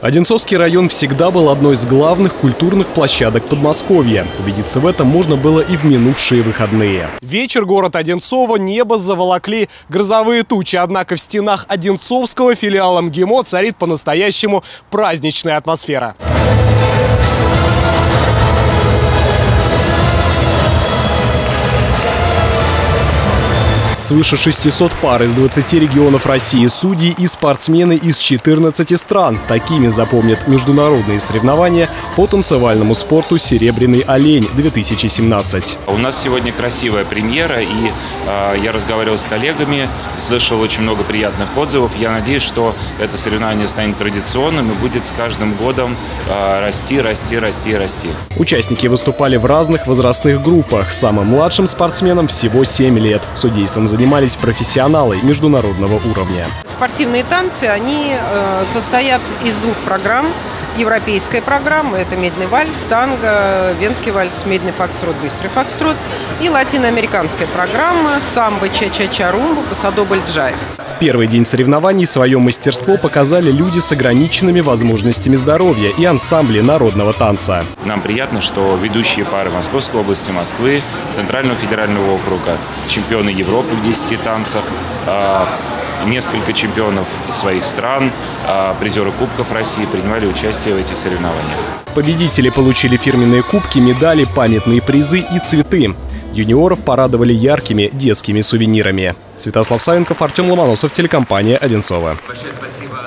Одинцовский район всегда был одной из главных культурных площадок Подмосковья. Убедиться в этом можно было и в минувшие выходные. Вечер город Одинцово небо заволокли грозовые тучи, однако в стенах Одинцовского филиала МГИМО царит по-настоящему праздничная атмосфера. Свыше 600 пар из 20 регионов России, судьи и спортсмены из 14 стран. Такими запомнят международные соревнования по танцевальному спорту «Серебряный олень-2017». У нас сегодня красивая премьера, и э, я разговаривал с коллегами, слышал очень много приятных отзывов. Я надеюсь, что это соревнование станет традиционным и будет с каждым годом э, расти, расти, расти, расти. Участники выступали в разных возрастных группах. Самым младшим спортсменам всего 7 лет. Судейством занимались профессионалы международного уровня. Спортивные танцы, они э, состоят из двух программ. Европейская программа – это медный вальс, танго, венский вальс, медный фокстрот, быстрый фокстрот. И латиноамериканская программа – самбо, ча-ча-ча, румба, пасадобль, джайв. Первый день соревнований свое мастерство показали люди с ограниченными возможностями здоровья и ансамбли народного танца. Нам приятно, что ведущие пары Московской области, Москвы, Центрального федерального округа, чемпионы Европы в 10 танцах, а, несколько чемпионов своих стран, а, призеры Кубков России принимали участие в этих соревнованиях. Победители получили фирменные кубки, медали, памятные призы и цветы. Юниоров порадовали яркими детскими сувенирами. Святослав Савенков, Артем Ломоносов, телекомпания «Одинцова». Большое спасибо.